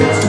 It's